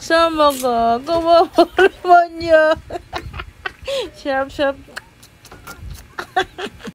Sama ka. Kawawa naman niya. Sarap, sarap.